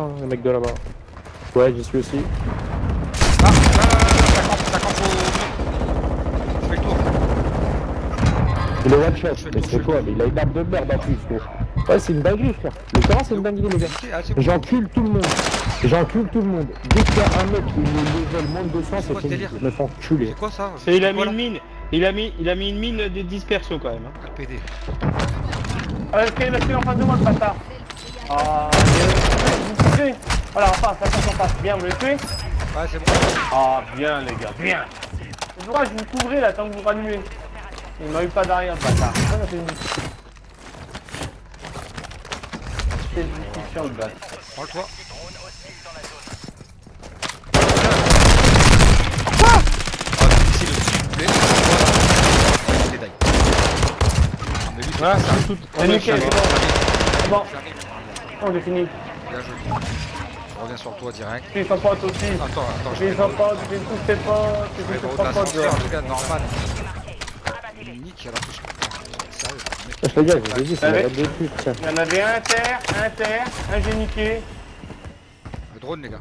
hein, le mec de là-bas. Ouais, j'y suis aussi. Ah, là, là, là, là, ça campe, ça campe au... Je fais le tour. Il est one shot, mais c'est quoi Mais il a une arme de merde en plus, gros. Ouais, c'est une dinguerie, frère. Le terrain, c'est une dinguerie, les gars. Ah. J'encule tout le monde. J'encule tout le monde. Dès qu'il y a un mec qui me level moins de 200, quoi c'est ce fini. Je me fais enculer. C'est quoi ça C'est il a quoi, mis une mine. Il a mis, il a mis une mine de dispersion quand même. hein. RPD. Ah, ok, il a fait en face de moi, ce bâtard. Ah. Voilà, en face, face en face. Bien, vous le tuez Ouais, c'est bon. Ah, bien, les gars, bien. C'est pourquoi je vous couvrais là, tant que vous rallumez. Il m'a eu pas derrière, ce bâtard. Ça, fait une C'est une le bâtard. Prends le toit. Ah, le. Voilà. C'est c'est c'est tout. C'est nickel, c'est bon. C'est bon, on est fini. Bien joué. Je reviens sur toi direct. Sans pote aussi. Attends, attends, je pote, tous tes potes, tu Je vais es tous tes de potes. l'ascenseur, genre. les gars, normal. Il nique alors que je... Sérieux, mec. Wesh, les gars, je vous ai dit, c'est Allez. la de pute. Il y en avait un terre, un terre, un j'ai niqué. Le drone, les gars.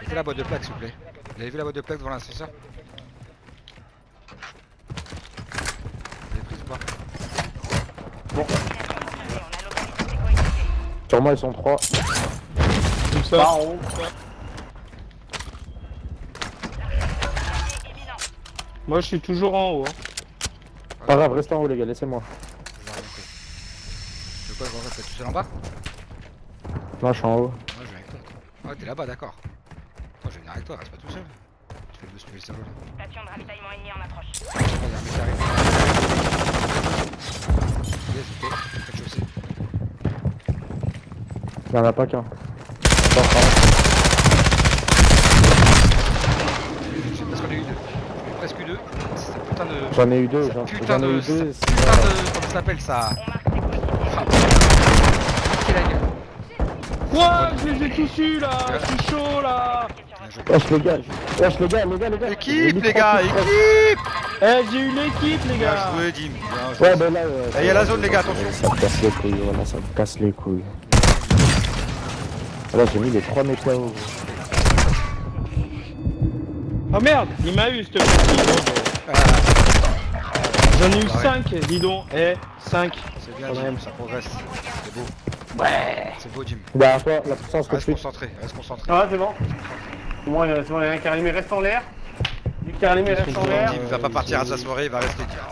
Mettez la boîte de plaque, s'il vous plaît. Vous avez vu la boîte de plaque devant l'ascenseur Vous l'avez prise ou pas Sur moi, ils sont trois. Tout ça. Par haut. Moi je suis toujours en haut. hein. Pas grave, restez en haut, les gars, laissez-moi. Je. De quoi, je rentrer tout seul en bas? Non, je suis en haut. Ouais, je viens avec toi. Ah, t'es là-bas, d'accord. Attends, je vais venir avec toi, reste pas tout seul. Tu fais le boost, tu fais le salaud là. Station de ravitaillement ennemi en approche. Ah, il y a un mec qui arrive. Yes, ok, rez-de-chaussée. Il y en a pas qu'un. Parce qu'on a eu deux. J'en ai presque eu deux. J'en ai eu deux, j'en Putain j'en ai de. Putain de. Comment ça s'appelle ça Ah. Quoi Je les ai tous eu là Je suis chaud là. Wesh, les gars, wesh, les gars, les gars, les gars. Équipe, les gars, équipe Eh j'ai eu l'équipe les Bien gars joué, Dim. Bien joué. Ouais, ben là. euh, Eh, y a la zone, les gars, attention. Ça me casse les couilles, voilà, ça me casse les couilles. Là, j'ai mis les trois mecs là-haut. Oh merde Il m'a eu ce petit Ah, J'en ai eu Ouais. 5 dis donc Eh 5 C'est bien, même. ça progresse. C'est beau. Ouais C'est beau, Dim. Bah, toi, la puissance que Reste tu concentré, reste concentré. Ah, c'est bon. C'est bon, il y a c'est bon, il y a un qui reste en l'air. Du qui reste en l'air. Dim va pas partir à sa soirée, il va rester direct.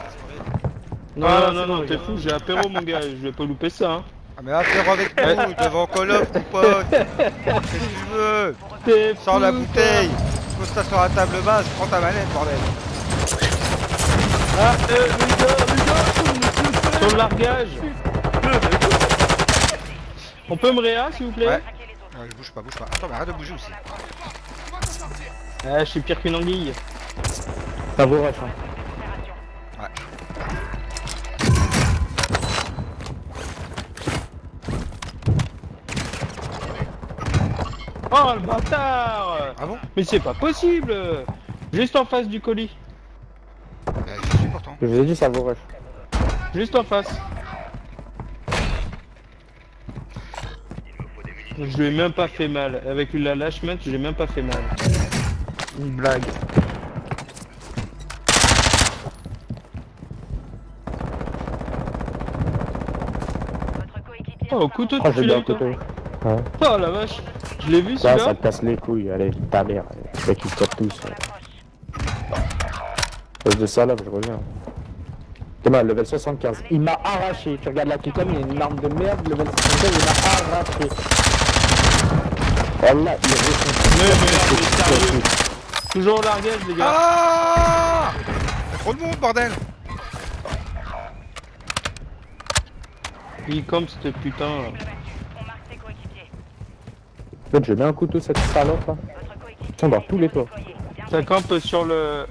Non Ah, non non, non t'es fou, j'ai apéro mon gars, je vais pas louper ça hein Ah mais apéro avec nous, devant Call of, mon pote Qu'est-ce que tu veux T'es Sors la bouteille Pose-toi sur la table basse, prends ta manette, bordel Ah eh les gars, les gars Sur le largage On peut me réa s'il vous plaît Ouais. Ouais, bouge pas, bouge pas. Attends, mais arrête de bouger aussi. Ah je suis pire qu'une anguille Ça vaut rush, hein. Oh le bâtard Ah bon Mais c'est pas possible Juste en face du colis Bah, j'y suis pourtant. Je vous ai dit, ça vaut rush. Juste en face. Je lui ai même pas fait mal. Avec la lâche je lui ai même pas fait mal. Une blague. Oh, au couteau, Oh, tu l'as couteau. Ouais. Oh la vache Je l'ai vu Ça, ça celui-là te casse les couilles, allez, ta mère. Tapent tous. Cause de ça, là, je reviens. Thomas, level 75. Il m'a arraché. Tu regardes la Kikam, il a une arme de merde. Level 75, il m'a arraché. Oh là, il. Mais merde, sérieux Toujours au largage les gars Ah trop de monde, bordel Il comme cette putain là. En fait, je mets un couteau, cette salope, là. Coéquipier. Ils sont dans tous les toits. Ça campe sur le...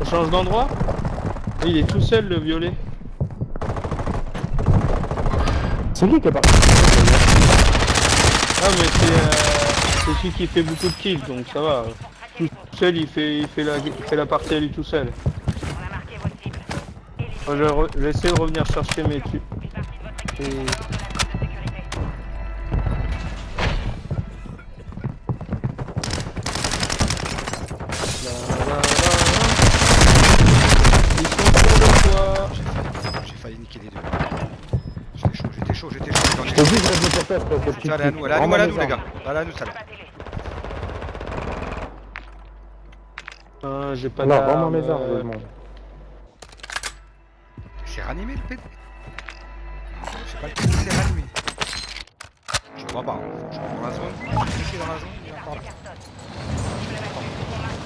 On change d'endroit? Il est tout seul le violet. C'est qui qui est parti Ah mais c'est euh, c'est celui qui fait beaucoup de kills donc ça va. Tout seul il fait il fait la il fait la partie à lui tout seul. On a marqué votre cible. Je vais, re- de revenir chercher mes tu. Et- Ils sont sur le toit. J'ai failli niquer les deux. J'étais chaud, j'étais chaud, j'étais chaud. Je je petit elle est à nous, elle est à nous, Rends-moi elle est à mes nous, les armes. gars. Elle est à nous, celle-là. Combattez-les. Ah, j'ai pas Non, rends-moi mes armes, euh. C'est ranimé le PD Non, c'est pas le PD, c'est ranimé. Je crois pas, hein. franchement, dans la zone. Je suis dans la zone, il est encore là. Voilà, t'es loin. Tu sais, là, toi, t'es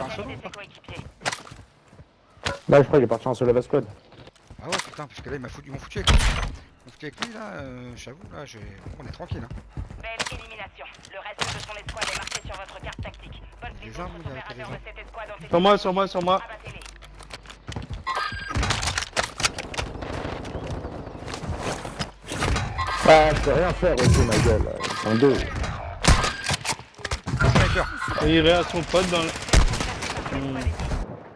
en ou Des pas coéquipiers. Là, je crois qu'il est parti en solo squad. Ah ouais, putain, parce que là, ils m'ont foutu, ils m'ont foutu avec lui. Ils m'ont foutu avec lui, là, euh, j'avoue, là, j'ai- on est tranquille. Hein. Belle élimination. Le reste de son escouade est marqué sur votre carte tactique. Bonne Les les armes, autres il y a opérateurs de cette escouade été Sur moi, sur moi, sur moi. Ah, je peux rien faire aussi, ma gueule. Ils sont deux. Sniper, Et il irait à son pote dans le...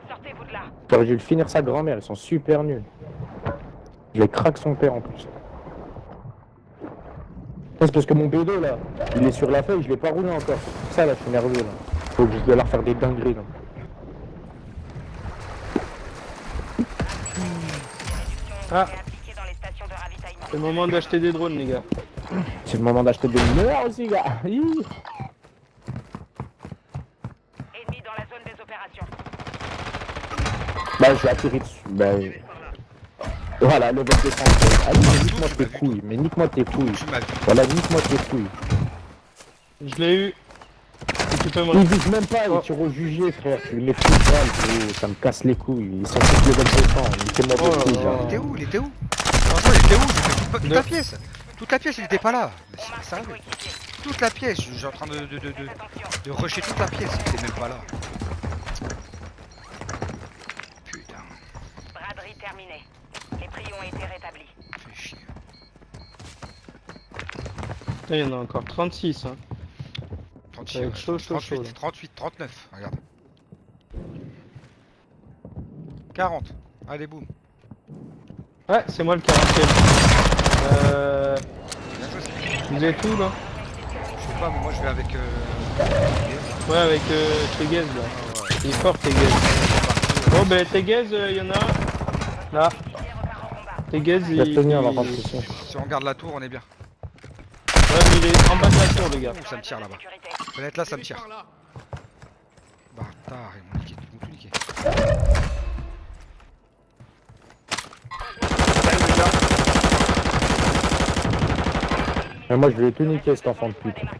Sortez-vous de là. J'aurais dû le finir sa grand-mère, ils sont super nuls. Je les craque son père en plus. C'est parce que mon bédo là, il est sur la feuille, je l'ai pas roulé encore. Ça là, je suis nerveux là. Faut que je dois leur faire des dingueries là. Ah, c'est le moment d'acheter des drones, les gars. C'est le moment d'acheter des mineurs aussi, gars. Hi. Ennemi dans la zone des opérations. Bah, je vais dessus. Bah, oui. voilà, le vote de français. Allez, mais nique-moi tes couilles, mais nique-moi tes couilles. Voilà, nique-moi tes couilles. Je l'ai eu. Ils visent même pas, ils tirent au jugé, frère. Tu les gros. Ça me casse les couilles. Ils sont tous level 200. Niquez-moi Oh couilles, là. Il était où Il était où? Franchement, il était où? J'ai fait toute, la pièce. Toute la pièce, il était pas là. Mais c'est sérieux. Toute la pièce, je suis en train de, de, de, de, de rusher toute la pièce, il était même pas là. Putain, Terminée. Les prix ont été rétablis. fais chier. Il y en a encore 36, hein. 36, Avec ouais, chaud, chaud, 38, chaud, là. 38, 39, regarde. 40, allez boum. Ouais, c'est moi le 40ème. Euh... Vous êtes où, là? Je sais pas, mais moi je vais avec. Euh... Ouais, avec euh, Teguez, là. ah ouais. Il est fort, Teguez. Bon, ben, Teguez, il y en a un. Là. Teguez, Je vais il... tenir la il-. Si on regarde la tour, on est bien. Ouais, mais il est en bas de la tour, le gars. Ouh, ça me tire là-bas. Fenêtre là, ça me tire. Bâtard, ils m'ont niqué, ils m'ont tout niqué. Mais moi, je vais tout niquer, cet enfant de pute. Carte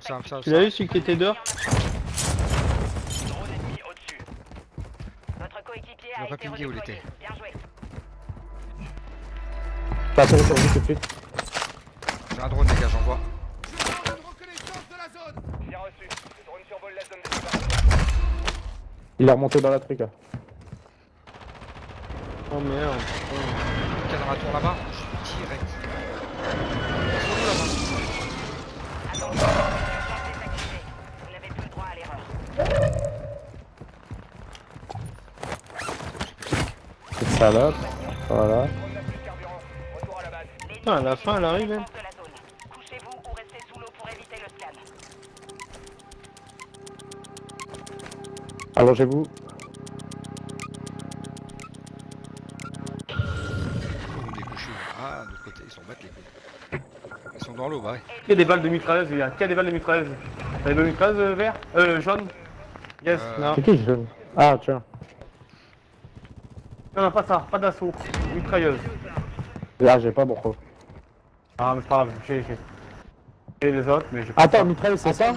Ça, ça, Tu ça. l'as eu, celui qui était dehors Votre coéquipier On a va pas été pinguer où il était. Bien joué. T'as atterri sur vous tout de suite. J'ai un drone, les gars, j'en vois. Il est remonté dans la truc là. Oh merde. Il y a dans la tour là-bas. Je suis direct. Ils sont où là-bas Attention, le plan désactivé. Vous n'avez plus le droit à l'erreur. Cette salope. Voilà. Putain, à la fin, elle arrive, elle. Défense de la zone. Couchez-vous ou restez sous l'eau pour éviter le scan. Allongez-vous. Ah, de l'autre côté, ils sont les couilles. Ils sont dans l'eau, bah ouais. Qui a des balles de mitrailleuse, il y a Qui a des balles de mitrailleuse T'as des balles de mitrailleuse euh, vert? Euh, jaune? Yes. Euh, Non. C'est qui jeune Ah, tiens. Non, non, pas ça, pas d'assaut. Mitrailleuse. Là, j'ai pas beaucoup. Ah, mais c'est pas grave, j'ai. j'ai- Et les autres, mais j'ai pas. Attends, mitrailleuse, c'est ça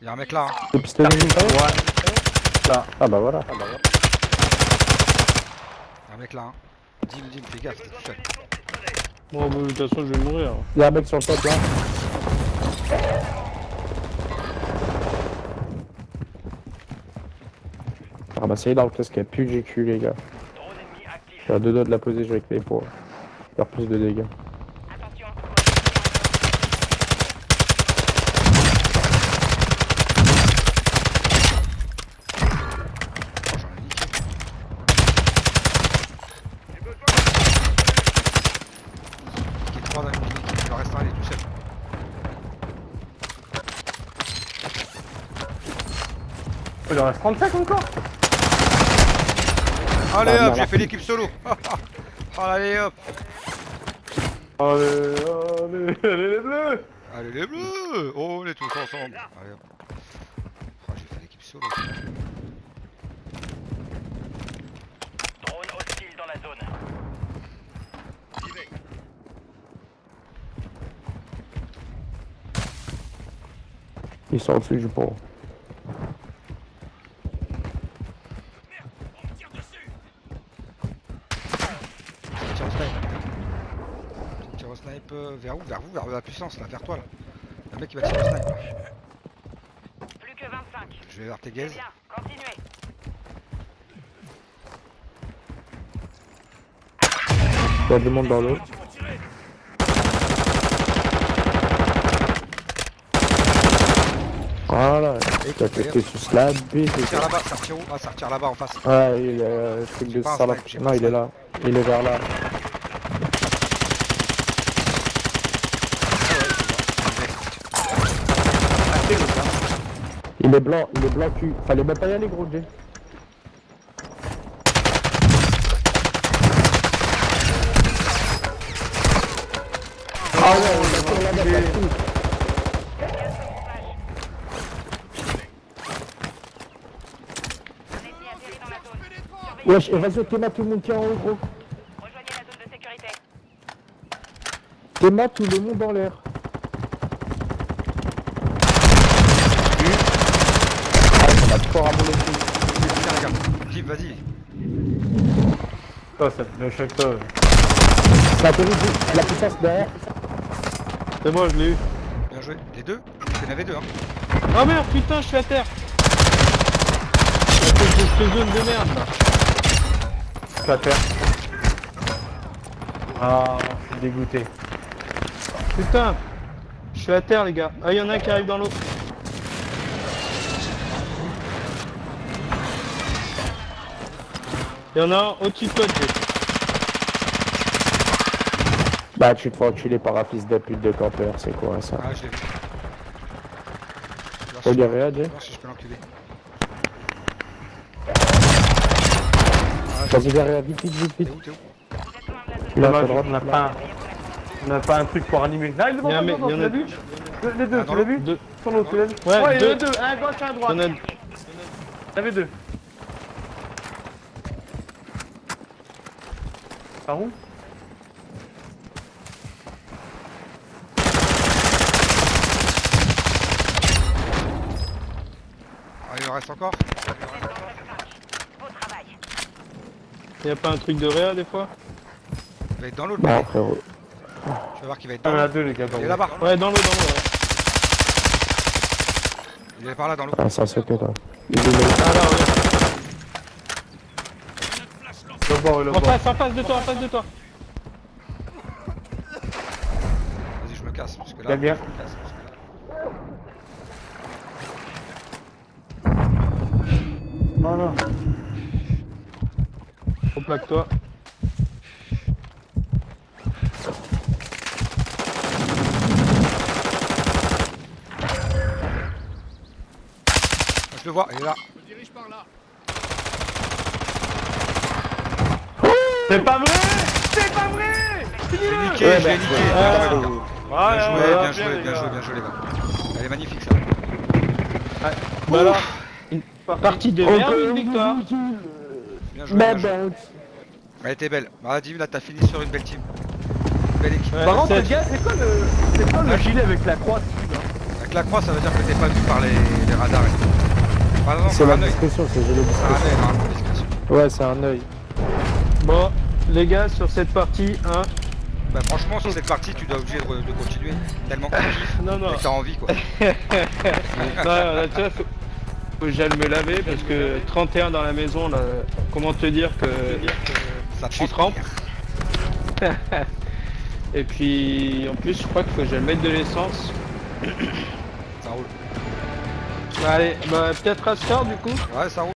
Il y a un mec là. Hein. Le pistolet Ouais. Là. Ah bah voilà. Il y a un mec là. Hein. Dim, dim, fais gaffe, t'es tout seul. Bon, bah, de toute façon, je vais mourir. Il y a un mec sur le top là. Ah bah c'est dans le casque, il y a plus de GQ les gars. Je suis à deux doigts de la poser, je vais avec les pour faire plus de dégâts. Attention. Il en reste 35 encore Allez Ah, hop, j'ai fait l'équipe solo. Oh, allez hop. Allez, allez, allez les bleus Allez les bleus Oh, on est tous ensemble. Allez hop. Oh, j'ai fait l'équipe solo. Drone hostile dans la zone. Ils sont au-dessus du pont. Snipe. Tire au snipe euh, vers où? Vers vous Vers la puissance là, vers toi là. Le mec il va tirer au snipe. là. Plus que 25. Je vais vers tes bien, continuez. Il y a du monde dans l'eau. Voilà, tu as fait sur slab, B, Ça retire là-bas, ça retire où? Ah, ça retire là-bas en face. Ouais, il est euh, truc de Non, il est là. Il est vers là. Il est blanc, il est blanc cul. Fallait même pas y aller, gros J. Ah ouais, on la zone. Surveillez. Wesh, vas-y, t'es tout le monde qui est en haut, gros. Rejoignez la zone de sécurité. T'es tout le monde en l'air. À mon équipe. Vas-y. Oh, ça le choc toi. Ça la puissance derrière. C'est moi, je l'ai eu. Bien joué. Les deux Il y en avait deux, hein. Oh merde, putain, je suis à terre. C'est zone de merde là. Je suis à terre. Ah, je suis dégoûté. Putain, je suis à terre les gars. Ah, il y en a un qui arrive dans l'eau. Il y en a un au-dessus de toi. Bah, tu te fais enculer par un fils de pute de campeur, c'est quoi ça Ah, je l'ai vu. Faut si- lui réagir. voir si je peux l'enculer. Vas-y, vers vite, vite, vite, T'es vite. où T'es où. Là, Dommage, à droite. on n'a pas, un- on n'a pas un truc pour animer. Là, il est devant Il y a un toi, mec, devant il y toi, en tu a l'as vu Le- Les deux, Ah, dans tu l'as vu Deux. Sur l'autre, tu l'as vu Ouais, Ouais, il y en deux. a deux, un à gauche, un à Il droite. en a- avait deux. Par où Ah, il en reste encore Vous êtes dans le 5. Beau travail. Y a pas un truc de réa des fois Il va être dans l'eau, le Bah, mec. frérot. Tu vas voir qu'il va être Il y dans en a l'eau. deux, les gars. dans Il est là-bas. Ouais, dans l'eau, dans l'eau. ouais. Il est par là, dans l'eau. Ah, ça c'est que toi. Il est là. Ah là, ouais. Bord, En bord. face, en face de toi, en face de toi. Vas-y, je me casse. Parce que là, Bien, bien. je me casse, parce que là- Voilà. Replaque-toi. Je le vois, il est là. C'est pas vrai C'est pas vrai Je l'ai niqué, Ouais, je l'ai bah, niqué. ah, Bien joué, bien joué, bien joué, les bien gars. joué, bien joué, les gars. Elle est magnifique, ça. Bah alors, une partie de merde, une victoire. Bien joué, bien Bah, joué. bah, Elle était belle. Bah, dis, là, t'as fini sur une belle team. Belle équipe. Ouais, Par contre, c'est- les gars, c'est quoi le, c'est quoi le gilet avec la croix dessus là? Avec la croix, ça veut dire que t'es pas vu par les, les radars et tout. C'est la discrétion, c'est joli C'est un discrétion. œil, normalement, discrétion. Ouais, c'est un œil. Bon, les gars, sur cette partie, hein. Bah, franchement, sur cette partie, tu dois obligé de, continuer. Tellement que tu Non, non. t'as envie, quoi. Non, là, tu vois, faut, faut que j'aille me laver parce que 31 dans la maison, là, comment te dire que Ça je suis trempe. Et puis, en plus, je crois qu'il faut que j'aille mettre de l'essence. Ça roule. Allez, bah, peut-être à ce soir, du coup. Ouais, ça roule.